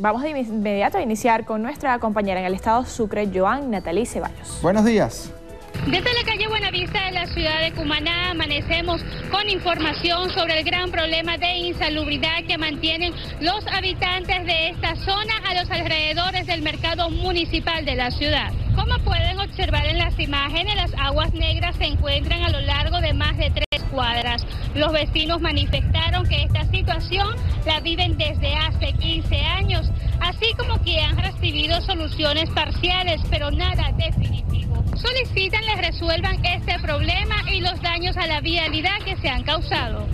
Vamos de inmediato a iniciar con nuestra compañera en el estado Sucre, Joan Natalie Ceballos. Buenos días. Desde la calle Buenavista de la ciudad de Cumaná amanecemos con información sobre el gran problema de insalubridad que mantienen los habitantes de esta zona a los alrededores del mercado municipal de la ciudad. Como pueden observar en las imágenes, las aguas negras se encuentran a lo largo de más de tres cuadras. Los vecinos manifestaron que esta situación la viven desde hace 15 años, soluciones parciales, pero nada definitivo. Solicitan les resuelvan este problema y los daños a la vialidad que se han causado.